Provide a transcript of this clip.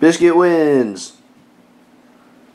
Biscuit wins.